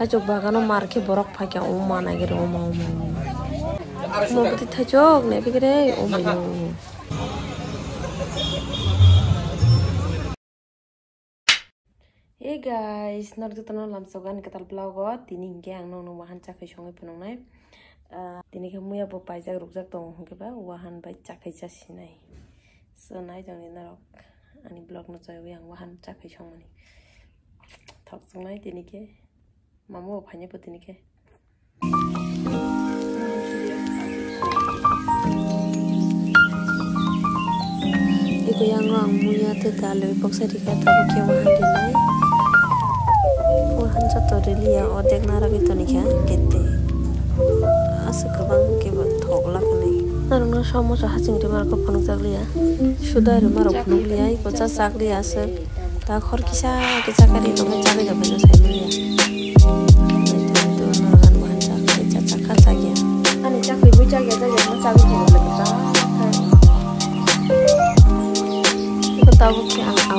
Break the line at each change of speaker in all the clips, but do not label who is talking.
Thajok bagano marke borok phakya umma nagir umma umma umma buti thajok ne bigre umma Hey guys, nardu tano lamsogan katal blogo tini hingke ang nong nong wahan chakai songai punongnai tini ke muya bo paijak rukjak tong hingke ba wahan bai chakai jasinai so nai jong ni narok. Ani blog no chai yang wahan chakai songmani thok songnai tini ke মামু ওখানে পতিনিকে yang ang muya te dalu boksa dikha tabo ke wahan dinai wahan chato relia o dekna ragi to nikha kette asa kabang ke ba thokla kane narungna samosa haching rimar ko phonuk jagliya sudar mar phonuk liya ko cha sakli asa ta khor kisa ke chakari to ma chakari da bana saimliya chakha chagya ani chakri bu chagya cha ya ma chakri ki le ka ko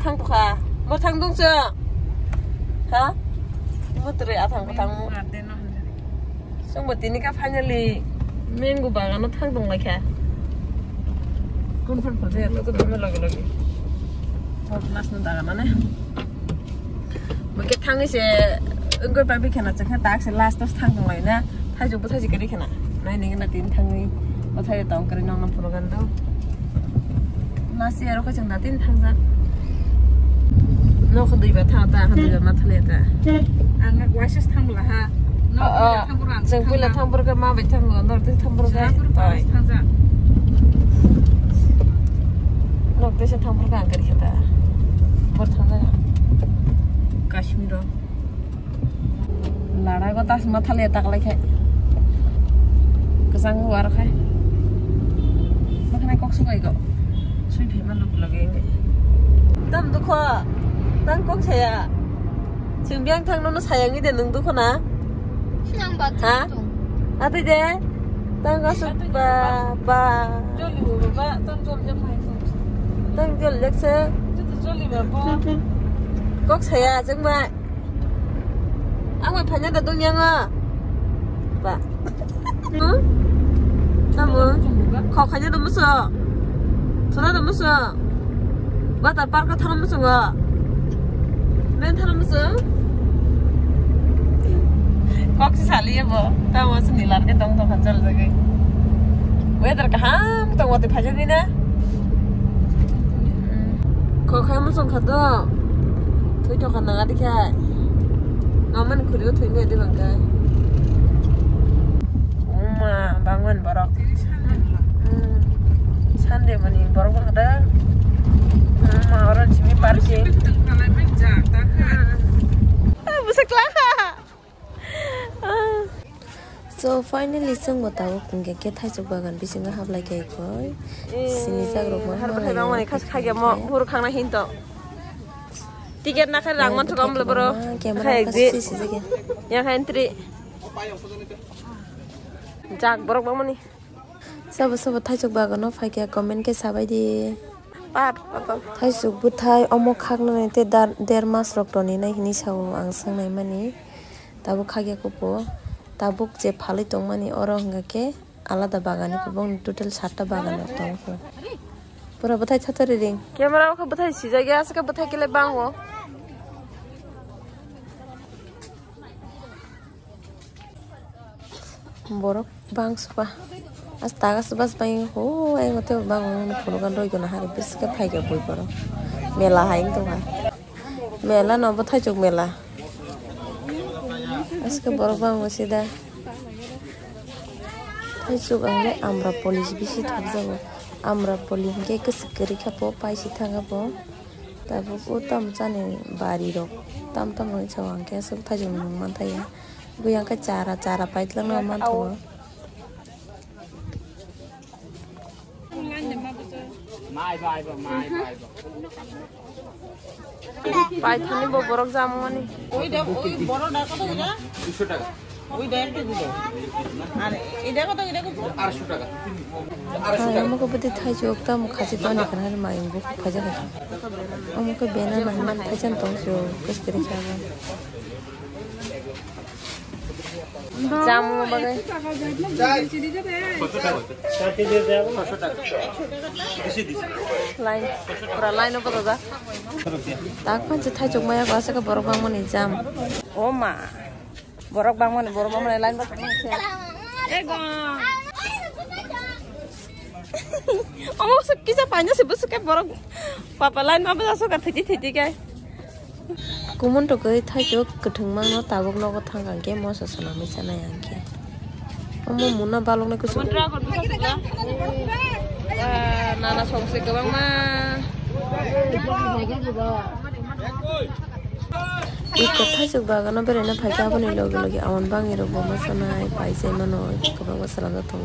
thằng của hà, một thằng đúng chưa? Hả? Một tuổi à thằng của thằng xong một tí nữa các phanh lì. Mình của bà nó thằng đúng lại khá con phân phân nó cứ đúng là cái này một mắt nó đã cái này một cái thằng ấy sẽ ứng cái bài bị khá là chắc là tác sẽ last of thằng đúng lại nè thay chụp thay chỉ cái này khá là nói nên cái này thằng
ấy. Có thay tao cái này
nó nó phụ nó gần đâu nasi aroka chẳng đã tin thằng ra. नखदुइबा थाबा हादुइबा माथालेता आंना वाइसेस थांबलाहा जों पहिला थांबरगा माबाय थाङो नर्थे थांबरगा नर्थेसो थांबरगा आंगार खेता बर थांजाया काश्मीर लाडागो तास माथालेता गलायखाय गोजां गुवारखाय माखानाय कक्सगाइगाव सुइफेमा लोगो लोगो दम दुखो 땅콩차야 지금 명탕로는 사양이 아? 돼 능두구나.
신앙밭
아? 아들제 땅가수 빠빠
쫄리 뭐봐
땅쫄 역사에서
땅쫄 역사
꼭 사야 정말. 아무 반야다 동양아 봐. 응? 나뭐 거가냐도 무서워. 전화도 무서워. 왔다 빠르게 타는 무서워. Ben tanımızı. Koksi saliye bo. Tamo senilar ke tong tong hancur lagi. Weather kaham tong waktu pajar ni na. Kau kau masuk kado. Tuh jauh kan nangat ikhya. Naman kuriu tuh ini ada bangkai. Uma bangun barok. Sunday mani barok ada. so finally sung bata go kung ge ke thai chok bagan bising ga hab like ko sini sa gro mo. har ko bang ma khas kha ge mo hur khang na hinto. tiket na khar rang man thukam le bro kha ek ji ya khan tri jak borok ba moni Sabo sab thai chok bagan no phai ke comment ke sabai di thai chok bu thai omo khang na te der mas rok to ni nai hini sa ang sang nai mani tabu khage ko ko tabuk je phali tongmani oro hingake alada bagani pubong total satta bagan tong pura bathai chatari ring camera ka bathai sija ge asaka bathai kele bango borok bang supa as taga subas bang ho ay ngote bang puno kan roi gona hari bis ka boi boro mela haing to ha mela no bathai chok mela iska barobaan wasidaa taisuk angle amra polish bisi thakjago amra poli hingke kisik rikha po paisi thanga po tabuk o tam chani bari rok tam tam rok chao angke asuk thaijung nung man thaya gui angka chara chara paitlang na man thago mai bai
ba mai bai ba পাইথনি বরক
যাম মানে।
ওই ওই বড় ডাকা তো বুঝা
200 টাকা।
আমাকে বলতে থাই চোখ তো আমার খাসি তো অনেক বেনার মাহিমান ফাজান তো কেস করে খাওয়া জামু বাগে
ছশো টাকা বেশি দিচ্ছি
লাইন পুরা লাইন কত দা তাক পাঁচে থাইজো মায়া গাছে ka borok bangmani jam
ও মা বরক বাংমনে বড় বাংমনে লাইন বাস
Omo suk kisa panya sih busuk kayak borok papa lain apa dah suka titi titi kayak kumun to kai thai jo ketung mang no tabuk no ko thang kang ke mo sa sana mi sana yang ke omo muna balong na kusuk nana songse ke bang ma Ika thai juk baga no bere na phai ka bani logi logi awan bang iro bo ma sana ai pai sai mano ke bang masalam da thong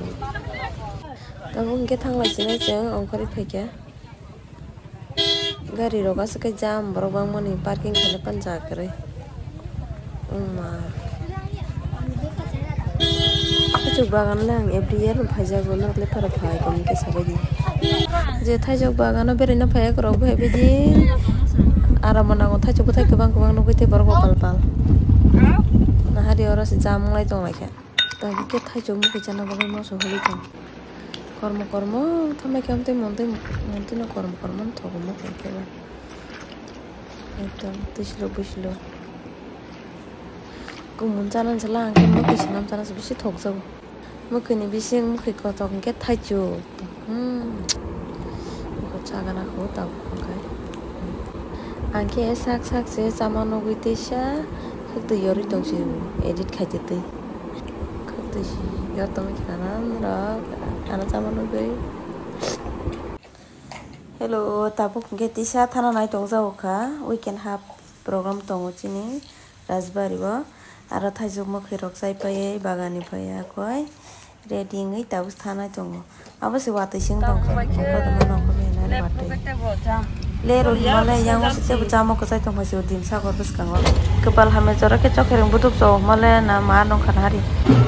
tabuk ke thang lai sinai chang ong kari phai ke gari roga se kai jam borok bang mani parking khale pan ja kare umma thajok bagan lang every year phai ja go nakle para phai kom ke sabadi je thajok bagan no bere na phai ko rok bhai bedi aramana go thajok thai kebang kebang no kite borok pal pal na hari ora se jam ngai tong lai khe tabi ke thajok mu ke mo so holi κορμό κορμό θα με κάνετε μοντέ μοντίνο κορμό κορμό το κορμό κορμό एकदम दिसिलो बिसिलो गुमुन जानानै जाला आं मकै सोनाम जानासो बेसे थगजागौ मकैनि बेसे मकैखौ थगनखे थाइजौ बेखौ जागोन आखौ दाउखौहाय आंखे साक साकसे जामा नगैदैसा होदैयो रिदंसै एडिट खायदेदै 듯이 이것도 기다리느라 알아자만은 왜 Hello, tapo kunge tisa thana nai tongsa oka weekend half program tongo chini rajbari bo aro thaijok mo khirok sai paye bagani paye koi ready ngi tabus thana tongo abasi watising tongka ko ko no ko mena watai Leru himala yang usite bujamo kusai tong masih udin sa korpus kangol. Kepal hame zora ke butuk so male na ma nong kan hari.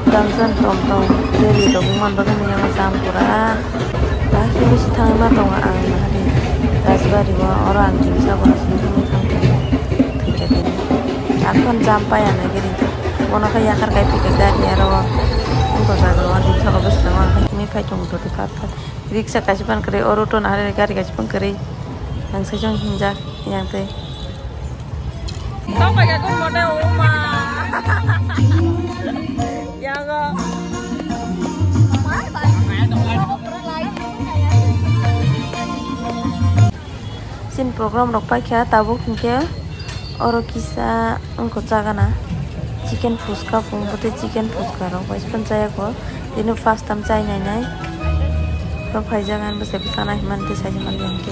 Dangsan tong tong deli dong man bagan yang masam pura. Lah kimi tong ang hari. Das bari orang kim sa korpus ini ni tang ke. Tiga deli. Akon jampa ya na giri. Mono ka yakar kai pikir dari ya ro. Untuk sa korpus dim sa korpus kangol. Kimi pai tong tuh dekat. Riksa kasipan kere oruto na hari gari kasipan kere yang sejong hinja yang te
Sao mày cái con một đây ôm mà Dạ cơ
sin program rok pai kya tabuk ke oro kisa ungko chagana chicken fuska pung bote chicken fuska rok pai span chaya ko dinu first time chai nai nai to phai jangan bese bisana himan te sai himan yang ke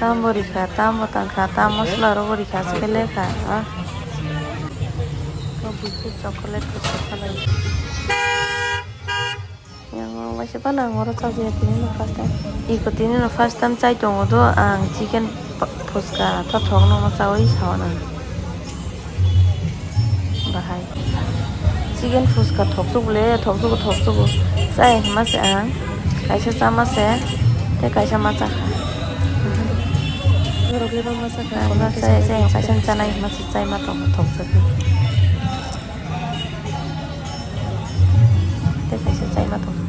তাম বড়ি খা তাম বতাম খা তাম মশলারও বড়ি খাস খেলে খা হ্যাঁ বুঝছি চকলেট বাসে পালা ওরা চাষি তিনি ফার্স্ট টাইম ইকো তিনি ফার্স্ট টাইম চাই দङ তো আং চিকেন ফুচকা তো থংনো মচা ওই খাওয়ানা বাহাই চিকেন ফুচকা থকসু বলে থকসুকো থকসুকো চাই মাসে আং কাইসা চা মাসে তে কাইসা মাচা খা 아, 이마트에 생 가신잖아 이마트 짜이마트 덕수기 네 가신잖아 이마트